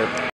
ครับ